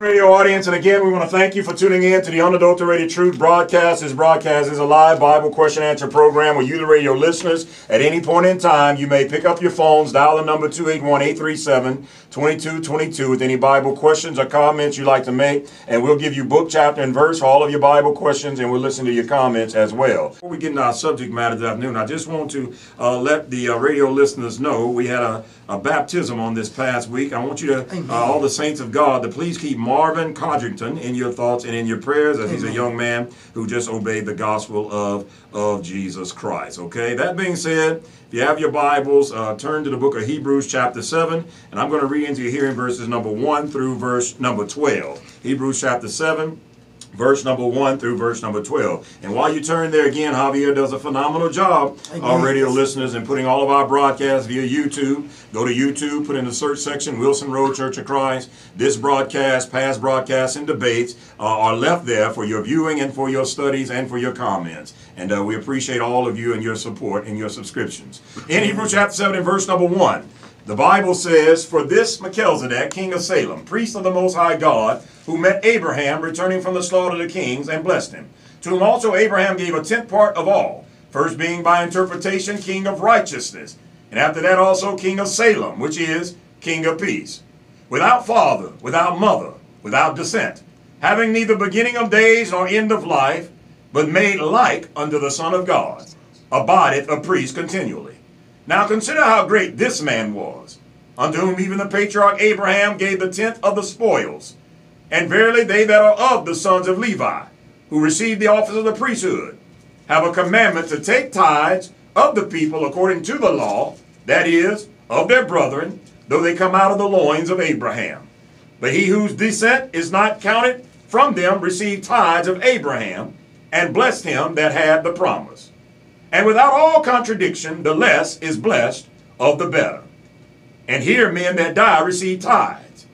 Radio audience, and again, we want to thank you for tuning in to the Unadulterated Truth broadcast. This broadcast is a live Bible question answer program where you, the radio listeners, at any point in time, you may pick up your phones, dial the number 281 837 2222 with any Bible questions or comments you'd like to make, and we'll give you book, chapter, and verse for all of your Bible questions, and we'll listen to your comments as well. Before we get into our subject matter this afternoon, I just want to uh, let the uh, radio listeners know we had a, a, baptism on this past week. I want you to, uh, all the saints of God, to please keep Marvin Codrington in your thoughts and in your prayers as he's a young man who just obeyed the gospel of, of Jesus Christ. Okay, that being said, if you have your Bibles, uh, turn to the book of Hebrews, chapter 7, and I'm going to read into your hearing verses number 1 through verse number 12. Hebrews, chapter 7 verse number 1 through verse number 12. And while you turn there again, Javier does a phenomenal job, our radio listeners, and putting all of our broadcasts via YouTube. Go to YouTube, put in the search section, Wilson Road Church of Christ. This broadcast, past broadcasts, and debates uh, are left there for your viewing and for your studies and for your comments. And uh, we appreciate all of you and your support and your subscriptions. In Hebrew chapter 7 and verse number 1, the Bible says, For this Melchizedek, king of Salem, priest of the Most High God, who met Abraham returning from the slaughter of the kings and blessed him, to whom also Abraham gave a tenth part of all, first being by interpretation king of righteousness, and after that also king of Salem, which is king of peace, without father, without mother, without descent, having neither beginning of days nor end of life, but made like unto the Son of God, abideth a priest continually. Now consider how great this man was, unto whom even the patriarch Abraham gave the tenth of the spoils. And verily they that are of the sons of Levi, who receive the office of the priesthood, have a commandment to take tithes of the people according to the law, that is, of their brethren, though they come out of the loins of Abraham. But he whose descent is not counted from them received tithes of Abraham, and blessed him that had the promise. And without all contradiction, the less is blessed of the better. And here men that die receive tithes,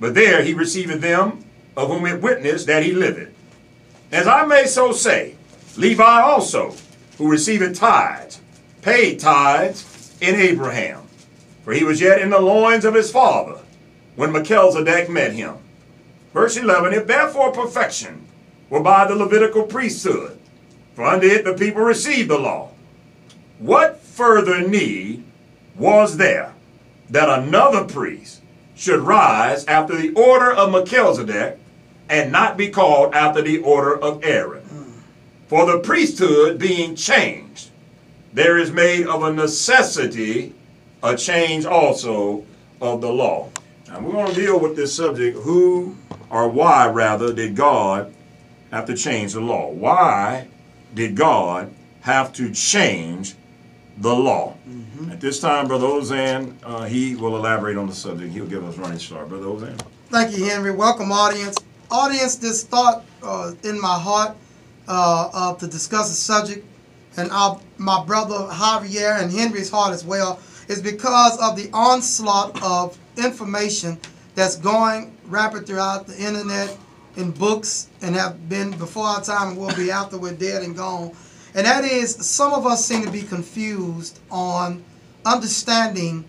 but there he receiveth them of whom it witnessed that he liveth. As I may so say, Levi also, who receiveth tithes, paid tithes in Abraham, for he was yet in the loins of his father when Melchizedek met him. Verse 11, If therefore perfection were by the Levitical priesthood, for under it the people received the law, what further need was there that another priest should rise after the order of Melchizedek and not be called after the order of Aaron. For the priesthood being changed, there is made of a necessity a change also of the law. Now we're going to deal with this subject, who or why rather did God have to change the law? Why did God have to change the law? Mm -hmm. At this time, Brother Ozan, uh, he will elaborate on the subject. He'll give us a running start. Brother Ozan. Thank you, Henry. Welcome, audience audience this thought uh, in my heart uh, uh, to discuss the subject, and our, my brother Javier and Henry's heart as well, is because of the onslaught of information that's going rapid throughout the internet, in books, and have been before our time and will be after we're dead and gone. And that is, some of us seem to be confused on understanding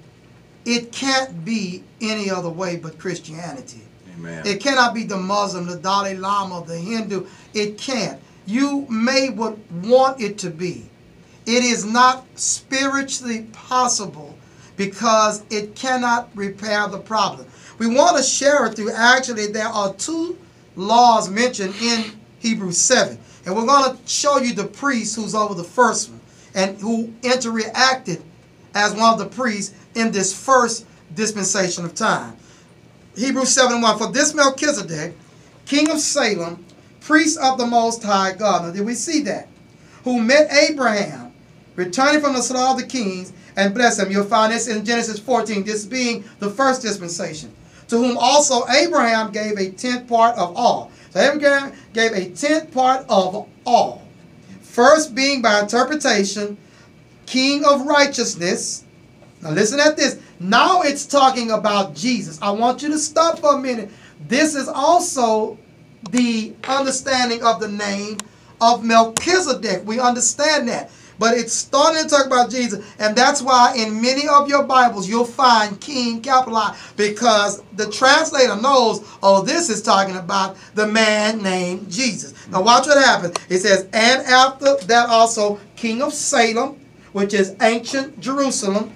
it can't be any other way but Christianity. Amen. It cannot be the Muslim, the Dalai Lama, the Hindu. It can't. You may would want it to be. It is not spiritually possible because it cannot repair the problem. We want to share it through, actually, there are two laws mentioned in Hebrews 7. And we're going to show you the priest who's over the first one and who interacted as one of the priests in this first dispensation of time. Hebrews 7 1. For this Melchizedek, king of Salem, priest of the Most High God. Now, did we see that? Who met Abraham, returning from the slaughter of the kings, and blessed him. You'll find this in Genesis 14, this being the first dispensation. To whom also Abraham gave a tenth part of all. So Abraham gave a tenth part of all. First being by interpretation, king of righteousness. Now listen at this. Now it's talking about Jesus. I want you to stop for a minute. This is also the understanding of the name of Melchizedek. We understand that. But it's starting to talk about Jesus, and that's why in many of your Bibles you'll find King capitalized because the translator knows, oh, this is talking about the man named Jesus. Now watch what happens. It says, and after that also King of Salem, which is ancient Jerusalem,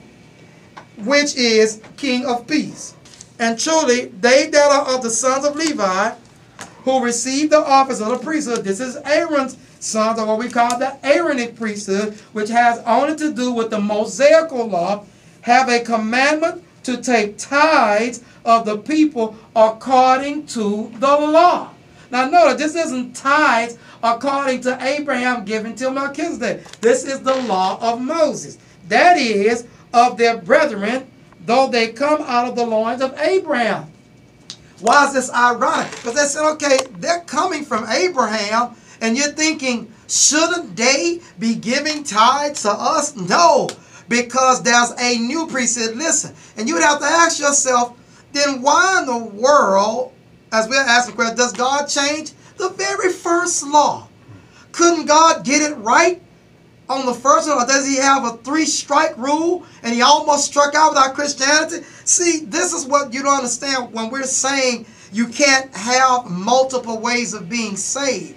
which is King of Peace. And truly, they that are of the sons of Levi, who received the office of the priesthood, this is Aaron's sons, or what we call the Aaronic priesthood, which has only to do with the Mosaical law, have a commandment to take tithes of the people according to the law. Now notice, this isn't tithes according to Abraham given to Melchizedek. This is the law of Moses. That is, of their brethren, though they come out of the loins of Abraham. Why is this ironic? Because they said, okay, they're coming from Abraham, and you're thinking, shouldn't they be giving tithes to us? No, because there's a new priesthood. Listen, and you would have to ask yourself, then why in the world, as we're asking question, does God change the very first law? Couldn't God get it right on the first one, or does he have a three-strike rule and he almost struck out with our Christianity? See, this is what you don't understand when we're saying you can't have multiple ways of being saved.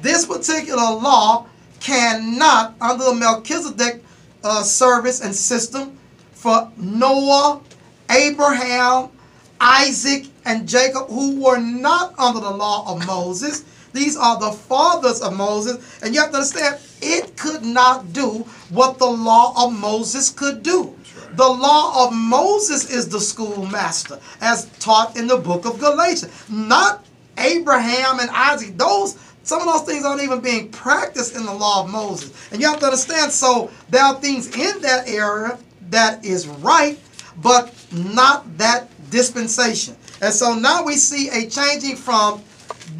This particular law cannot, under the Melchizedek uh, service and system, for Noah, Abraham, Isaac, and Jacob, who were not under the law of Moses, these are the fathers of Moses. And you have to understand, it could not do what the law of Moses could do. Right. The law of Moses is the schoolmaster, as taught in the book of Galatians. Not Abraham and Isaac. Those some of those things aren't even being practiced in the law of Moses. And you have to understand, so there are things in that area that is right, but not that dispensation. And so now we see a changing from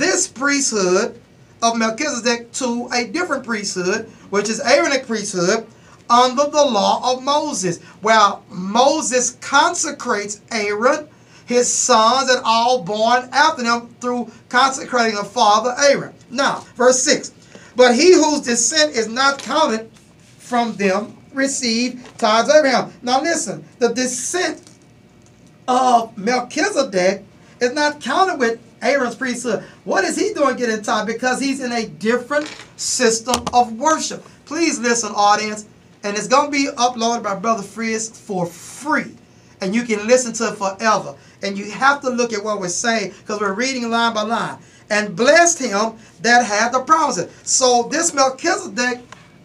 this priesthood of Melchizedek to a different priesthood, which is Aaronic priesthood, under the law of Moses, where Moses consecrates Aaron, his sons, and all born after them through consecrating a father Aaron. Now, verse 6. But he whose descent is not counted from them received tithes of Abraham. Now listen, the descent of Melchizedek is not counted with Aaron's priesthood. What is he doing getting taught? Because he's in a different system of worship. Please listen, audience. And it's going to be uploaded by Brother Frizz for free. And you can listen to it forever. And you have to look at what we're saying because we're reading line by line. And blessed him that had the promises. So this Melchizedek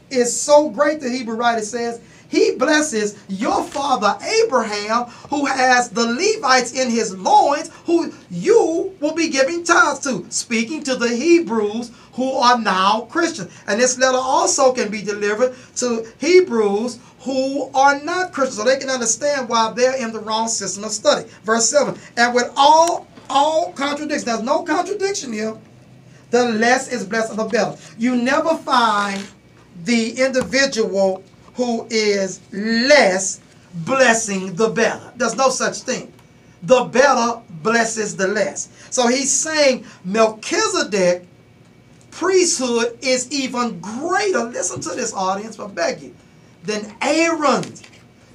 is so great, the Hebrew writer says, he blesses your father Abraham, who has the Levites in his loins, who you will be giving tithes to. Speaking to the Hebrews who are now Christians. And this letter also can be delivered to Hebrews who are not Christians, so they can understand why they're in the wrong system of study. Verse 7. And with all all contradictions, there's no contradiction here, the less is blessed of the better. You never find the individual who is less blessing the better. There's no such thing. The better blesses the less. So he's saying Melchizedek priesthood is even greater. Listen to this audience, beg you. Than Aaron's.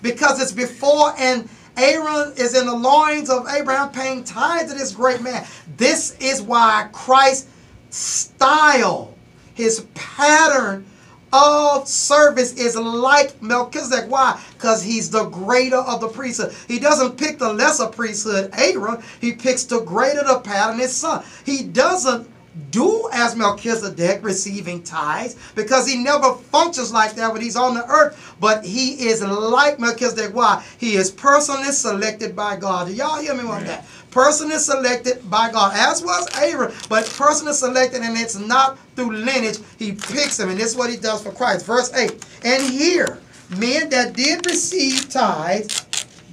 Because it's before and Aaron is in the loins of Abraham paying tithes to this great man. This is why Christ's style, his pattern of service is like Melchizedek. Why? Because he's the greater of the priesthood. He doesn't pick the lesser priesthood, Aaron. He picks the greater, the pattern, his son. He doesn't do as Melchizedek receiving tithes because he never functions like that when he's on the earth. But he is like Melchizedek. Why? He is personally selected by God. Do y'all hear me on that? Person is selected by God, as was Aaron, but person is selected and it's not through lineage. He picks them, and this is what he does for Christ. Verse 8. And here, men that did receive tithes,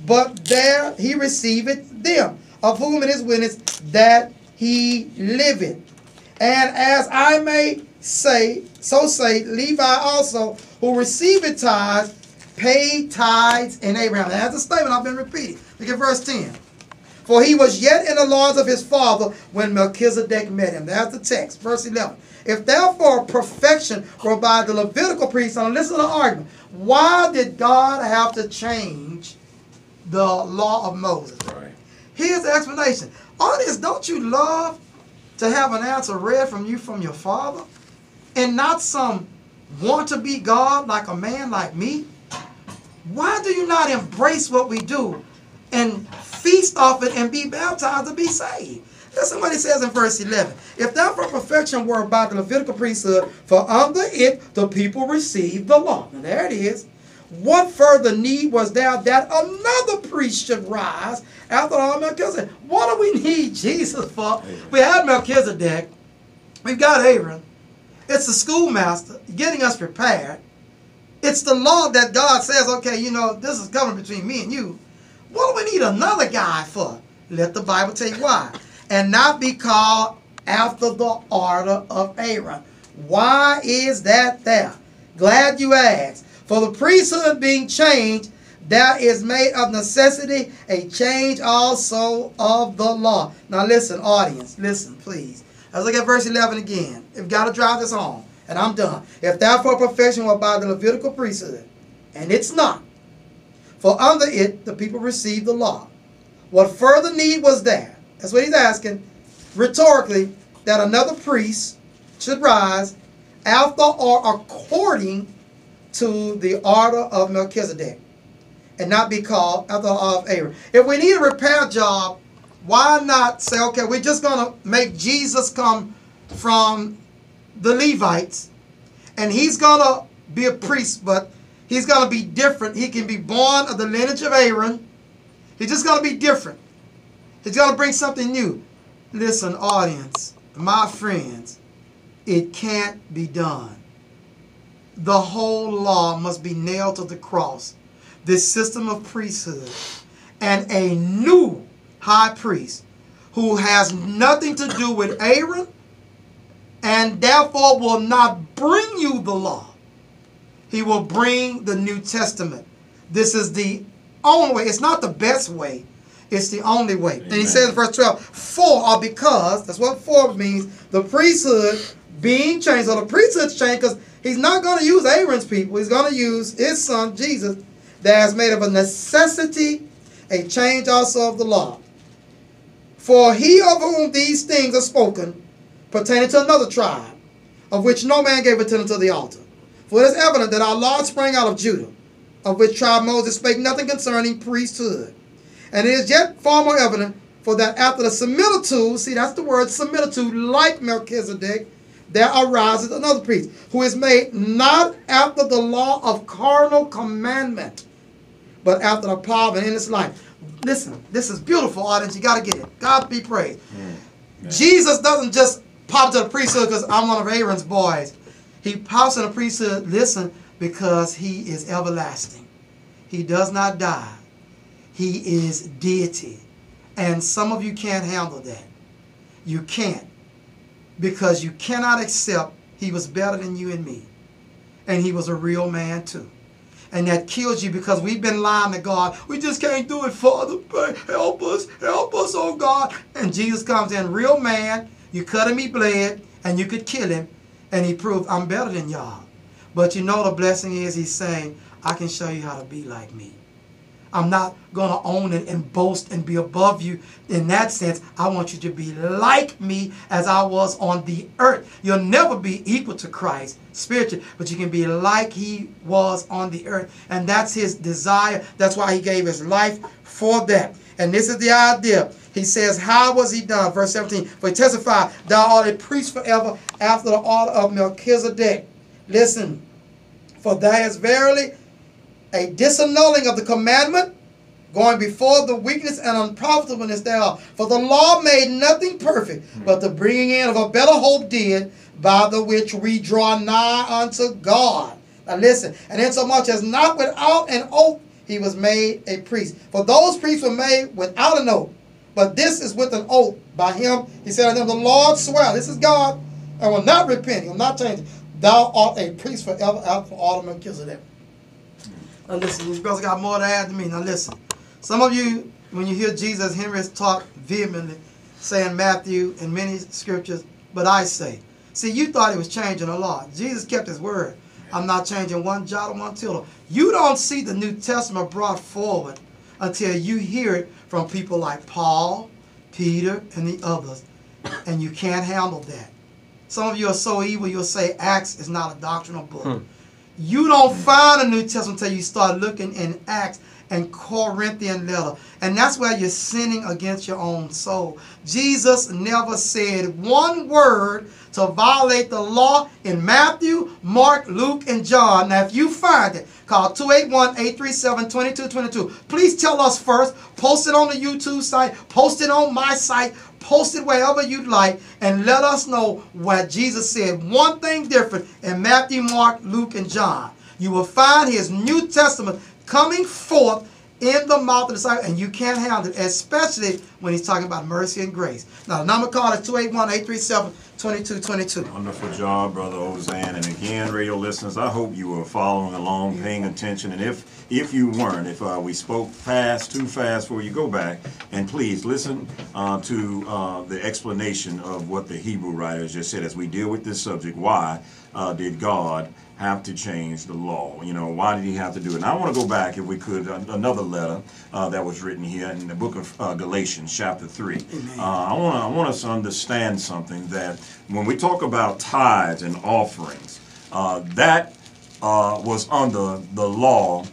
but there he receiveth them, of whom it is witness that he liveth. And as I may say, so say Levi also, who received tithes, paid tithes in Abraham. That's a statement I've been repeating. Look at verse 10. For he was yet in the laws of his father when Melchizedek met him. That's the text, verse 11. If therefore perfection were by the Levitical priest, now listen to the argument. Why did God have to change the law of Moses? Right. Here's the explanation. Audience, don't you love to have an answer read from you from your father? And not some want to be God like a man like me? Why do you not embrace what we do and feast off it and be baptized to be saved? Listen what he says in verse 11. If therefore perfection were by the Levitical priesthood, for under it the people received the law. And there it is. What further need was there that another priest should rise after all Melchizedek? What do we need Jesus for? We have Melchizedek. We've got Aaron. It's the schoolmaster getting us prepared. It's the law that God says, okay, you know, this is coming between me and you. What do we need another guy for? Let the Bible tell you why. And not be called after the order of Aaron. Why is that there? Glad you asked. For the priesthood being changed, there is made of necessity a change also of the law. Now listen, audience, listen, please. Let's look at verse 11 again. If got to drive this home, and I'm done. If therefore perfection were by the Levitical priesthood, and it's not, for under it the people received the law. What further need was there? That's what he's asking, rhetorically, that another priest should rise after or according to the order of Melchizedek and not be called after the order of Aaron. If we need a repair job, why not say, okay, we're just going to make Jesus come from the Levites and he's going to be a priest, but he's going to be different. He can be born of the lineage of Aaron. He's just going to be different. He's going to bring something new. Listen, audience, my friends, it can't be done. The whole law must be nailed to the cross. This system of priesthood and a new high priest who has nothing to do with Aaron and therefore will not bring you the law. He will bring the New Testament. This is the only way. It's not the best way. It's the only way. Amen. And he says in verse 12, for or because, that's what for means, the priesthood being changed. So the priesthood's changed because he's not going to use Aaron's people. He's going to use his son, Jesus, that has made of a necessity a change also of the law. For he of whom these things are spoken pertaining to another tribe, of which no man gave attendance to the altar. For it is evident that our Lord sprang out of Judah, of which tribe Moses spake nothing concerning priesthood. And it is yet far more evident, for that after the similitude, see that's the word similitude, like Melchizedek, there arises another priest, who is made not after the law of carnal commandment, but after the power of an endless life. Listen, this is beautiful, audience. You got to get it. God be praised. Mm, Jesus doesn't just pop to the priesthood because I'm one of Aaron's boys. He pops in the priesthood, listen, because he is everlasting. He does not die. He is deity. And some of you can't handle that. You can't. Because you cannot accept he was better than you and me. And he was a real man too. And that kills you because we've been lying to God. We just can't do it, Father. Help us. Help us, oh God. And Jesus comes in, real man. You cut him, he bled, and you could kill him. And he proved, I'm better than y'all. But you know the blessing is he's saying, I can show you how to be like me. I'm not going to own it and boast and be above you in that sense. I want you to be like me as I was on the earth. You'll never be equal to Christ spiritually, but you can be like he was on the earth. And that's his desire. That's why he gave his life for that. And this is the idea. He says, How was he done? Verse 17. For he testified, Thou art a priest forever after the order of Melchizedek. Listen, for there is verily a disannulling of the commandment, going before the weakness and unprofitableness thereof. For the law made nothing perfect, hmm. but the bringing in of a better hope did, by the which we draw nigh unto God. Now listen, and insomuch as not without an oath he was made a priest. For those priests were made without an oath, but this is with an oath by him. He said unto them, The Lord swear, this is God, and will not repent, he will not change. Thou art a priest forever after all of Melchizedek. Now listen, these brothers got more to add to me. Now listen, some of you when you hear Jesus, Henry taught vehemently, saying Matthew and many scriptures, but I say. See, you thought he was changing a lot. Jesus kept his word. I'm not changing one jot or one tittle. You don't see the New Testament brought forward until you hear it from people like Paul, Peter, and the others. And you can't handle that. Some of you are so evil, you'll say Acts is not a doctrinal book. Hmm. You don't find a New Testament until you start looking in Acts and Corinthian letter. And that's where you're sinning against your own soul. Jesus never said one word to violate the law in Matthew, Mark, Luke, and John. Now, if you find it, call 281-837-2222. Please tell us first. Post it on the YouTube site. Post it on my site. Post it wherever you'd like. And let us know what Jesus said. One thing different in Matthew, Mark, Luke, and John. You will find his New Testament coming forth in the mouth of the disciple, and you can't handle it, especially when he's talking about mercy and grace. Now, the number call is 281-837-2222. Wonderful job, Brother Ozan. And again, radio listeners, I hope you were following along, paying attention. And if if you weren't, if uh, we spoke fast, too fast for you, go back and please listen uh, to uh, the explanation of what the Hebrew writers just said as we deal with this subject. Why uh, did God have to change the law? You know, why did he have to do it? And I want to go back, if we could, another letter uh, that was written here in the book of uh, Galatians, chapter 3. Uh, I, want I want us to understand something that when we talk about tithes and offerings, uh, that uh, was under the law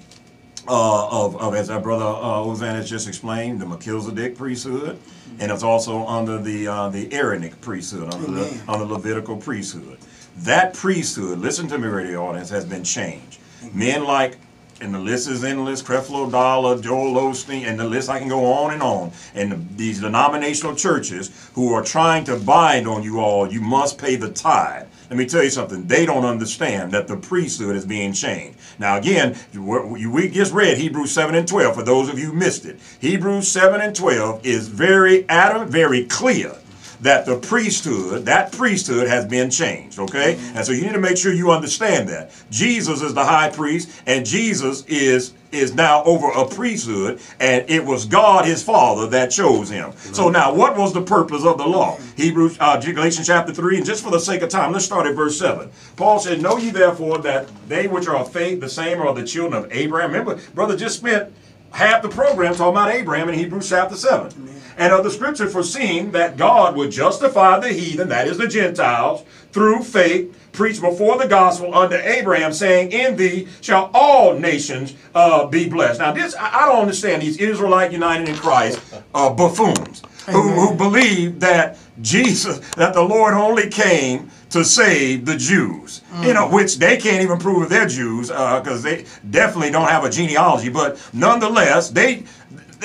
uh, of, of, as our brother uh, Ozan has just explained, the Melchizedek priesthood, and it's also under the uh, the Aaronic priesthood, under the, under the Levitical priesthood. That priesthood, listen to me, radio audience, has been changed. Mm-hmm. Men like, and the list is endless, Creflo Dollar, Joel Osteen, and the list I can go on and on. And the, these denominational churches who are trying to bind on you all, you must pay the tithe. Let me tell you something. They don't understand that the priesthood is being changed. Now, again, we just read Hebrews 7 and 12 for those of you who missed it. Hebrews 7 and 12 is very adamant, very clear that the priesthood, that priesthood has been changed, okay? Mm-hmm. And so you need to make sure you understand that. Jesus is the high priest, and Jesus is is now over a priesthood, and it was God, his Father, that chose him. Mm-hmm. So now, what was the purpose of the law? Hebrews, uh, Galatians chapter 3, and just for the sake of time, let's start at verse 7. Paul said, Know ye therefore that they which are of faith, the same are the children of Abraham. Remember, brother just spent half the program talking about Abraham in Hebrews chapter 7. Amen and of the scripture foreseeing that God would justify the heathen, that is the Gentiles, through faith, preach before the gospel unto Abraham, saying, In thee shall all nations uh, be blessed. Now, this I, I, don't understand these Israelite united in Christ uh, buffoons who, who believe that Jesus, that the Lord only came to save the Jews. Mm. You know, which they can't even prove if they're Jews because uh, they definitely don't have a genealogy. But nonetheless, they,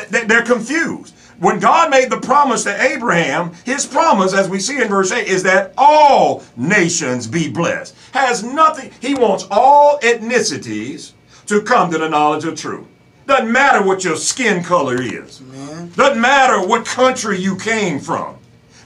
they they're confused. When God made the promise to Abraham, his promise, as we see in verse 8, is that all nations be blessed. Has nothing, he wants all ethnicities to come to the knowledge of truth. Doesn't matter what your skin color is. Man. Doesn't matter what country you came from.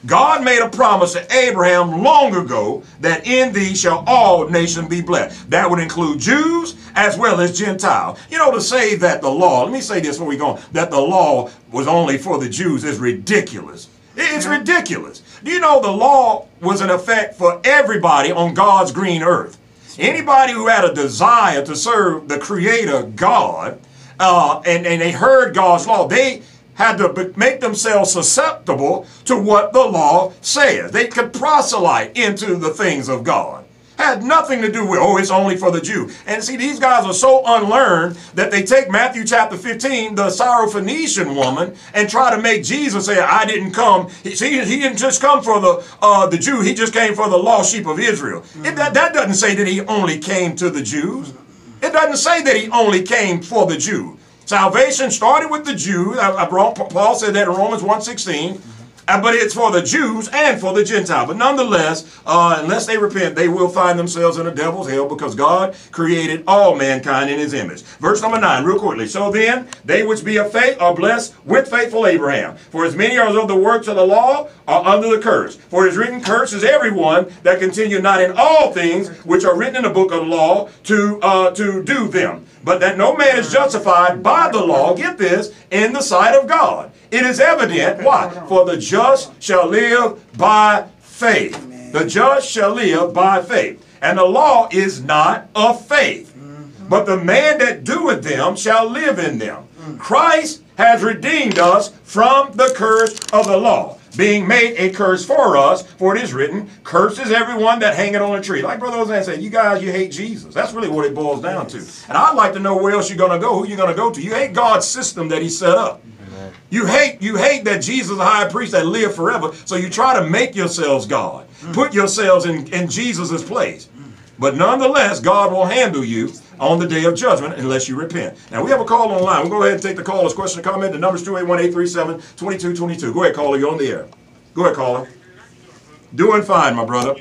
God made a promise to Abraham long ago that in thee shall all nations be blessed. That would include Jews as well as Gentiles. You know, to say that the law, let me say this before we go on, that the law was only for the Jews is ridiculous. It's ridiculous. Do you know the law was in effect for everybody on God's green earth? Anybody who had a desire to serve the Creator God uh, and, and they heard God's law, they had to make themselves susceptible to what the law says. They could proselyte into the things of God. Had nothing to do with, oh, it's only for the Jew. And see, these guys are so unlearned that they take Matthew chapter 15, the Syrophoenician woman, and try to make Jesus say, I didn't come. He, see, he didn't just come for the uh, the Jew. He just came for the lost sheep of Israel. Mm-hmm. It, that, that doesn't say that he only came to the Jews. It doesn't say that he only came for the Jew. Salvation started with the Jews. I, brought, Paul said that in Romans 1.16. Uh, but it's for the Jews and for the Gentile. But nonetheless, uh, unless they repent, they will find themselves in a devil's hell because God created all mankind in his image. Verse number 9, real quickly. So then, they which be of faith are blessed with faithful Abraham. For as many as of the works of the law are under the curse. For it is written, Curse is everyone that continue not in all things which are written in the book of the law to, uh, to do them. But that no man is justified by the law, get this, in the sight of God. It is evident. Why? For the just shall live by faith. Amen. The just shall live by faith. And the law is not of faith. Mm-hmm. But the man that doeth them shall live in them. Mm. Christ has redeemed us from the curse of the law being made a curse for us, for it is written, curses everyone that hangeth on a tree. Like Brother Ozan said, you guys, you hate Jesus. That's really what it boils down to. And I'd like to know where else you're going to go, who you're going to go to. You hate God's system that he set up. You hate you hate that Jesus the high priest that lived forever, so you try to make yourselves God. Put yourselves in, in Jesus' place. But nonetheless, God will handle you on the day of judgment unless you repent. Now, we have a call online. We'll go ahead and take the call as question or comment. The number's is 281-837-2222. Go ahead, caller. You're on the air. Go ahead, caller. Doing fine, my brother.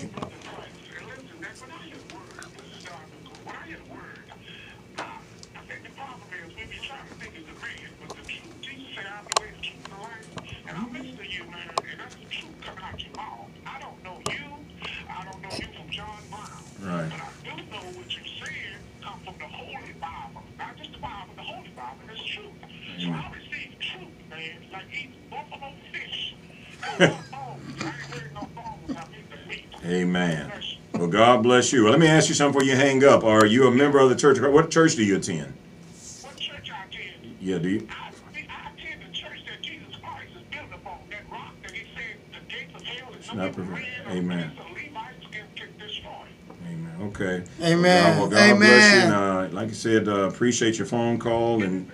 Amen. Well, God bless you. Well, let me ask you something before you hang up. Are you a member of the church? What church do you attend? What church I attend? Yeah, do you? I, I attend the church that Jesus Christ is built upon, that rock that he said the gates of hell is not prevail. Amen. Amen. Okay. Amen. Well, God, well, God Amen. bless you. And, uh, like I said, uh, appreciate your phone call and.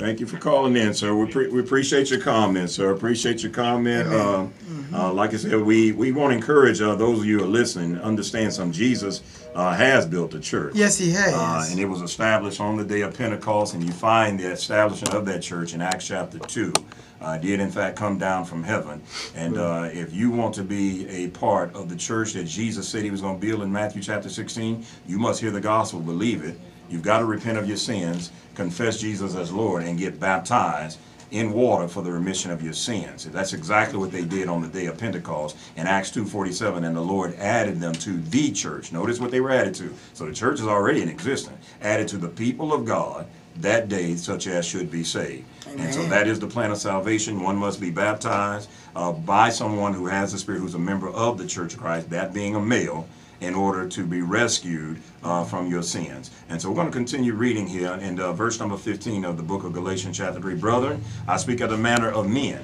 Thank you for calling in, sir. We, pre- we appreciate your comment, sir. Appreciate your comment. Uh, mm-hmm. uh, like I said, we, we want to encourage uh, those of you who are listening, understand some. Jesus uh, has built a church. Yes, he has. Uh, and it was established on the day of Pentecost, and you find the establishment of that church in Acts chapter 2. Uh, did in fact come down from heaven. And uh, if you want to be a part of the church that Jesus said he was going to build in Matthew chapter 16, you must hear the gospel, believe it, You've got to repent of your sins, confess Jesus as Lord, and get baptized in water for the remission of your sins. That's exactly what they did on the day of Pentecost in Acts 2.47, and the Lord added them to the church. Notice what they were added to. So the church is already in existence. Added to the people of God that day, such as should be saved. Amen. And so that is the plan of salvation. One must be baptized uh, by someone who has the Spirit, who's a member of the Church of Christ, that being a male, in order to be rescued uh, from your sins. And so we're going to continue reading here in uh, verse number 15 of the book of Galatians chapter 3. Brethren, I speak of the manner of men,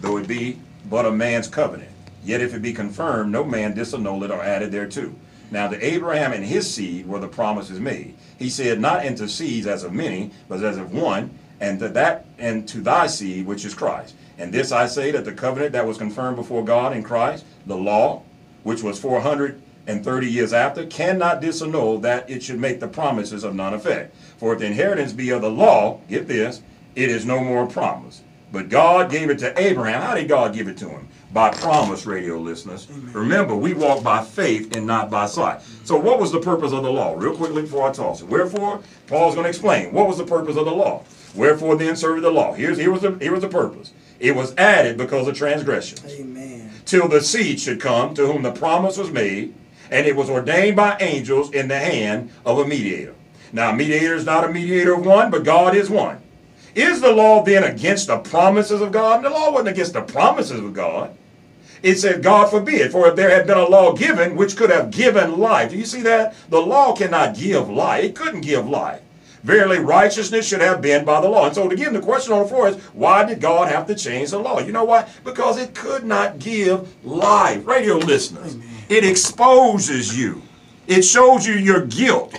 though it be but a man's covenant. Yet if it be confirmed, no man disannul it or added thereto. Now to Abraham and his seed were the promises made. He said, not into seeds as of many, but as of one, and to that and to thy seed, which is Christ. And this I say that the covenant that was confirmed before God in Christ, the law, which was 400 and 30 years after cannot disannul that it should make the promises of none effect. For if the inheritance be of the law, get this, it is no more promise. But God gave it to Abraham. How did God give it to him? By promise, radio listeners. Amen. Remember, we walk by faith and not by sight. So what was the purpose of the law? Real quickly before I toss it. Wherefore, Paul's going to explain. What was the purpose of the law? Wherefore then served the law. Here's, here, was the, here was the purpose. It was added because of transgressions. Amen. Till the seed should come to whom the promise was made and it was ordained by angels in the hand of a mediator. Now, a mediator is not a mediator of one, but God is one. Is the law then against the promises of God? The law wasn't against the promises of God. It said, God forbid, for if there had been a law given which could have given life. Do you see that? The law cannot give life. It couldn't give life. Verily, righteousness should have been by the law. And so, again, the question on the floor is, why did God have to change the law? You know why? Because it could not give life. Radio listeners. Amen. It exposes you. It shows you your guilt.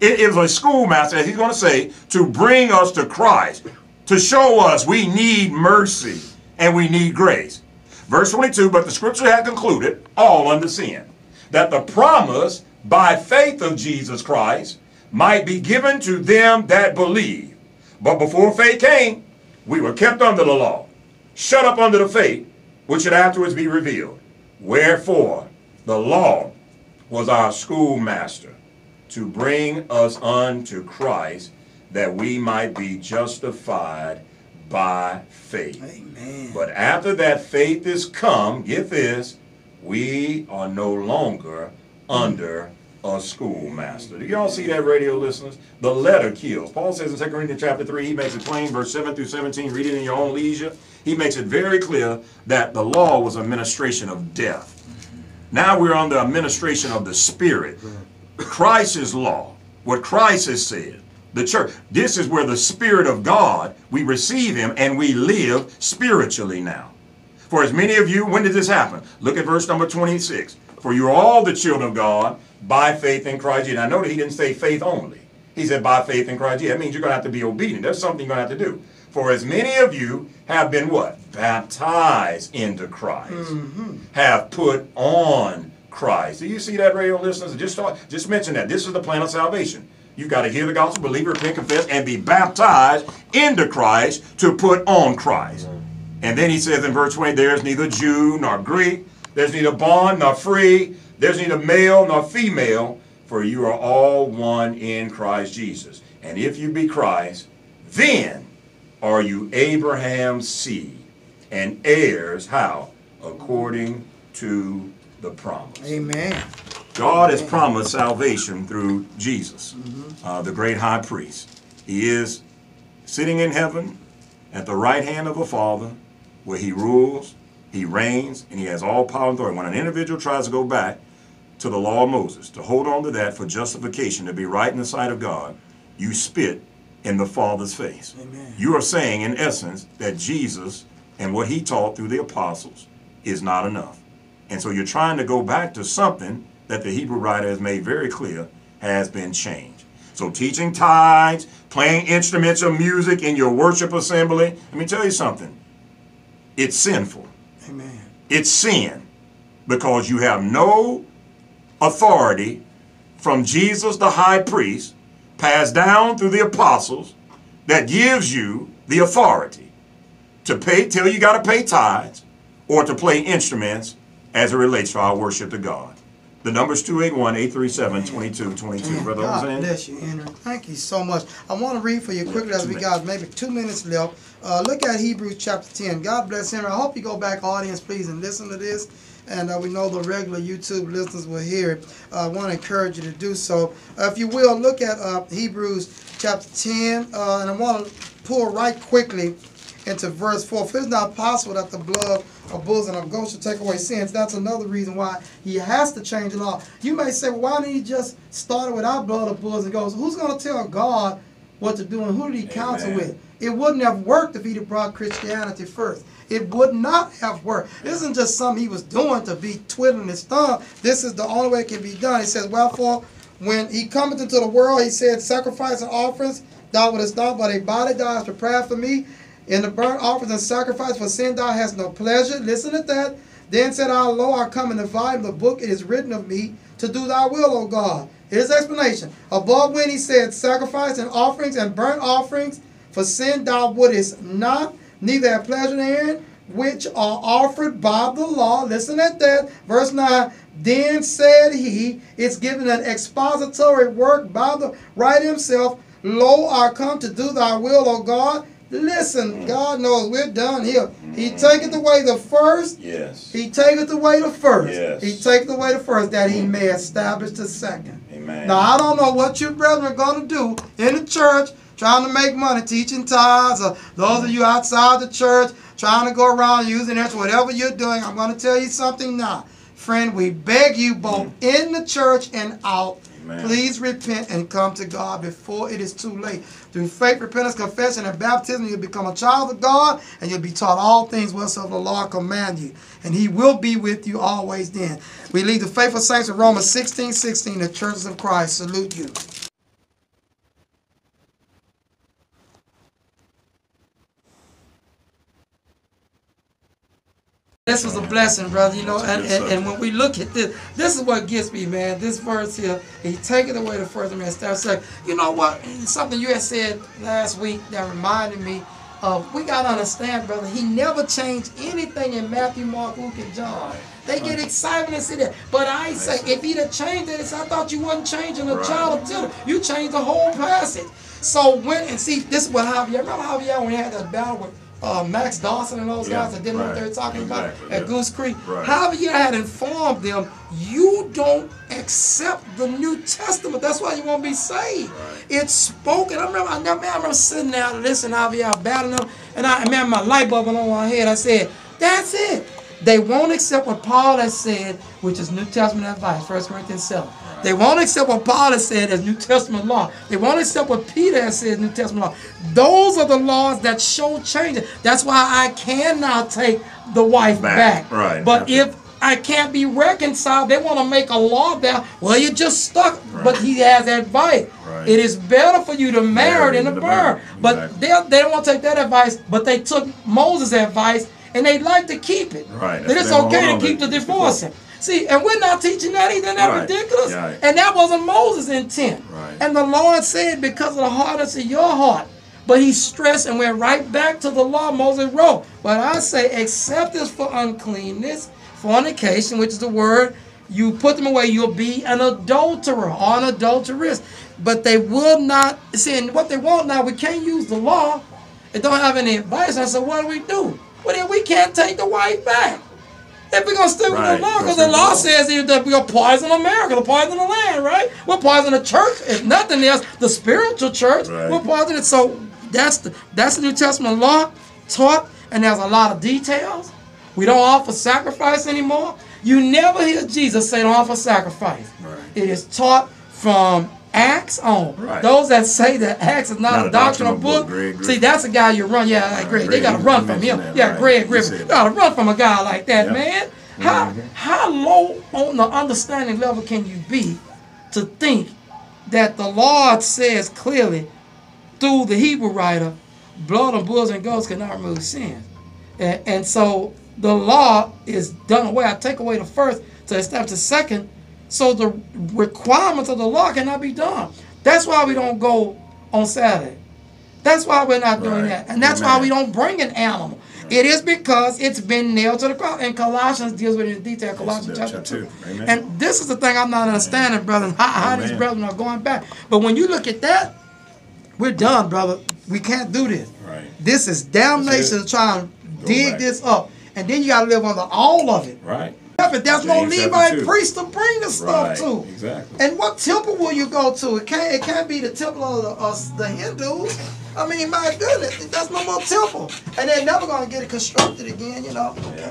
It is a schoolmaster, as he's going to say, to bring us to Christ, to show us we need mercy and we need grace. Verse 22, but the scripture had concluded, all under sin, that the promise by faith of Jesus Christ might be given to them that believe. But before faith came, we were kept under the law, shut up under the faith, which should afterwards be revealed. Wherefore, the law was our schoolmaster to bring us unto Christ that we might be justified by faith. Amen. But after that faith is come, get this, we are no longer under a schoolmaster. Do y'all see that, radio listeners? The letter kills. Paul says in 2 Corinthians chapter 3, he makes it plain, verse 7 through 17, read it in your own leisure. He makes it very clear that the law was a ministration of death. Now we're under administration of the Spirit. Christ's law, what Christ has said. The church. This is where the Spirit of God, we receive Him and we live spiritually now. For as many of you, when did this happen? Look at verse number 26. For you are all the children of God by faith in Christ Jesus. know that he didn't say faith only. He said by faith in Christ Jesus. That means you're going to have to be obedient. That's something you're going to have to do. For as many of you have been what? Baptized into Christ. Mm-hmm. Have put on Christ. Do you see that, radio listeners? Just, start, just mention that. This is the plan of salvation. You've got to hear the gospel, believe, repent, confess, and be baptized into Christ to put on Christ. Mm-hmm. And then he says in verse 20, there's neither Jew nor Greek, there's neither bond nor free, there's neither male nor female, for you are all one in Christ Jesus. And if you be Christ, then are you Abraham's seed and heirs, how? According to the promise. Amen. God has promised salvation through Jesus, uh, the great high priest. He is sitting in heaven at the right hand of the Father, where he rules, he reigns, and he has all power and authority. When an individual tries to go back to the law of Moses, to hold on to that for justification, to be right in the sight of God, you spit in the Father's face. Amen. You are saying, in essence, that Jesus and what he taught through the apostles is not enough. And so you're trying to go back to something that the Hebrew writer has made very clear has been changed. So teaching tithes, playing instruments of music in your worship assembly, let me tell you something. It's sinful. Amen. It's sin because you have no authority from Jesus the high priest passed down through the apostles that gives you the authority to pay till you got to pay tithes or to play instruments as it relates to our worship to God. The number's 281-837-2222. Brother God bless you, Henry. Thank you so much. I want to read for you quickly as we got maybe two minutes left. Uh, look at Hebrews chapter 10. God bless Henry. I hope you go back, audience, please, and listen to this. And uh, we know the regular YouTube listeners will hear it. Uh, I want to encourage you to do so. Uh, if you will, look at uh, Hebrews chapter 10. Uh, and I want to pull right quickly into verse 4. If it's not possible that the blood of bulls and of goats should take away sins, that's another reason why he has to change the law. You may say, well, why didn't he just start it without blood of bulls and goats? Who's going to tell God what to do and who did he counsel Amen. with? It wouldn't have worked if he'd have brought Christianity first. It would not have worked. This isn't just something he was doing to be twiddling his thumb. This is the only way it can be done. He says, Wherefore, when he cometh into the world, he said, Sacrifice and offerings thou wouldest not, but a body thou hast prepared for me. In the burnt offerings and sacrifice for sin thou hast no pleasure. Listen to that. Then said I, Lo, I come in the volume of the book, it is written of me, to do thy will, O God. Here's the explanation. Above when he said, Sacrifice and offerings and burnt offerings for sin thou wouldest not, neither have pleasure therein, which are offered by the law. Listen at that. Verse 9. Then said he, it's given an expository work by the right himself. Lo, I come to do thy will, O God. Listen, mm. God knows we're done here. He taketh away the first, Yes. he taketh away the first. Yes. He taketh away the first that he may establish the second. Amen. Now I don't know what your brethren are going to do in the church trying to make money, teaching tithes, or those of you outside the church trying to go around using it, whatever you're doing. I'm going to tell you something now. Friend, we beg you both in the church and out. Amen. Please repent and come to God before it is too late. Through faith, repentance, confession, and baptism, you'll become a child of God, and you'll be taught all things whatsoever the Lord command you. And He will be with you always then. We leave the faithful saints of Romans 16, 16, the churches of Christ. Salute you. This was a blessing, brother. You know, and, and, and when we look at this, this is what gets me, man. This verse here, he take it away the further man starts saying, you know what? Something you had said last week that reminded me of. We gotta understand, brother. He never changed anything in Matthew, Mark, Luke, and John. They get excited and say that. But I say, if he'd have changed it, I thought you wasn't changing a Right. child of children. You changed the whole passage. So when and see, this is what Javier. Remember Javier when he had that battle with uh, Max Dawson and those Yeah, guys that didn't know what they were right. talking about at yeah. Goose Creek. Right. Javier had informed them, you don't accept the New Testament. That's why you won't be saved. Right. It's spoken. I remember, I remember, I remember sitting there listening to Javier battling them, and I remember my light bulb went on my head. I said, that's it. They won't accept what Paul has said, which is New Testament advice, 1 Corinthians 7. They won't accept what Paul has said as New Testament law. They won't accept what Peter has said as New Testament law. Those are the laws that show change. That's why I can now take the wife Back, back. right. But if I can't be reconciled, they want to make a law that, well, you're just stuck. But he has advice. Right. It is better for you to marry than to burn. But Exactly. they, they don't want to take that advice, but they took Moses' advice and they like to keep it. Right. That it's okay to keep to the it. See, and we're not teaching that either. Isn't that Right. ridiculous? Yeah. And that wasn't Moses' intent. Right. And the Lord said, because of the hardness of your heart. But he stressed and went right back to the law Moses wrote. But I say, except this for uncleanness, fornication, which is the word, you put them away, you'll be an adulterer or an adulteress. But they will not, see, and what they want now, we can't use the law. It don't have any advice. I said, what do we do? Well, then we can't take the wife back. If we're gonna stick with the law, because the law the says that we're gonna poison America, we're poison the land, right? We're poison the church, if nothing else, the spiritual church. Right. We're poison it. So that's the that's the New Testament law taught, and there's a lot of details. We don't offer sacrifice anymore. You never hear Jesus say don't offer sacrifice. Right. It is taught from Acts on. Right. Those that say that Acts is not, Not a doctrinal doctrinal book, Greg, Greg. see that's a guy you run. Yeah, like Greg, they gotta run from him. that, Yeah, right. Greg Griffin. You gotta run from a guy like that, Yeah. man. How how low on the understanding level can you be to think that the Lord says clearly through the Hebrew writer, blood of bulls and goats cannot remove sin? And, and so the law is done away. I take away the first to establish the second. So the requirements of the law cannot be done. That's why we don't go on Saturday. That's why we're not doing Right. that. And that's why we don't bring an animal. It is because it's been nailed to the cross. And Colossians deals with it in detail, Colossians Chapter chapter 2. two. Amen. And this is the thing I'm not understanding, brother, how, how these Amen. brethren are going back. But when you look at that, we're done, brother. We can't do this. Right. This is damnation to try and Go dig back. this up. And then you got to live under all of it. Right. But there's no James chapter Levite priest to bring the stuff Right. to. Exactly. And what temple will you go to? It can't. It can't be the temple of the, of the Hindus. I mean, my goodness, that's no more temple, and they're never gonna get it constructed again. You know. Yeah.